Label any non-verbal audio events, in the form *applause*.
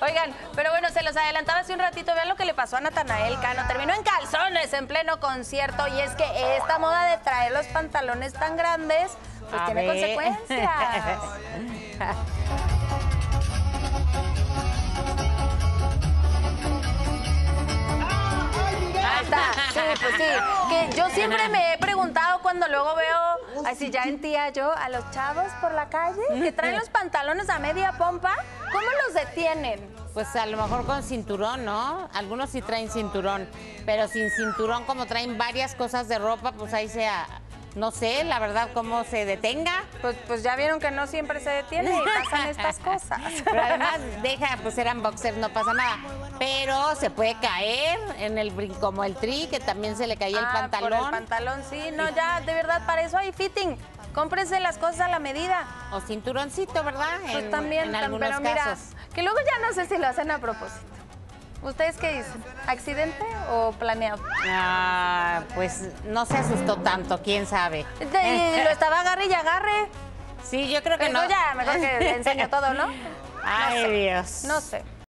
Oigan, pero bueno, se los adelantaba hace un ratito. Vean lo que le pasó a Natanael Cano. Terminó en calzones en pleno concierto. Y es que esta moda de traer los pantalones tan grandes, pues A tiene ver. consecuencias. Ahí está, sí, pues sí. Que yo siempre me he preguntado cuando luego veo, así ya en tía yo, a los chavos por la calle que traen los pantalones a media pompa, ¿cómo los detienen? Pues a lo mejor con cinturón, ¿no? Algunos sí traen cinturón, pero sin cinturón, como traen varias cosas de ropa, pues ahí sea, no sé, la verdad, cómo se detenga. Pues, pues ya vieron que no siempre se detiene y pasan estas *laughs* cosas. Pero además, deja, pues eran boxers, no pasa nada. Pero se puede caer en el brin- como el tri, que también se le caía el Ah, por pantalón. el pantalón, sí. No, ya, de verdad, para eso hay fitting. Cómprense las cosas a la medida. O cinturoncito, ¿verdad? Pues En- también, en algunos pero mira, casos. que luego ya no sé si lo hacen a propósito. ¿Ustedes qué dicen? ¿Accidente o planeado? Ah, pues no se asustó tanto, quién sabe. Y *laughs* lo estaba agarre y agarre. Sí, yo creo que Pero no. ya, mejor que le enseño *laughs* todo, ¿no? Ay, Dios. No sé.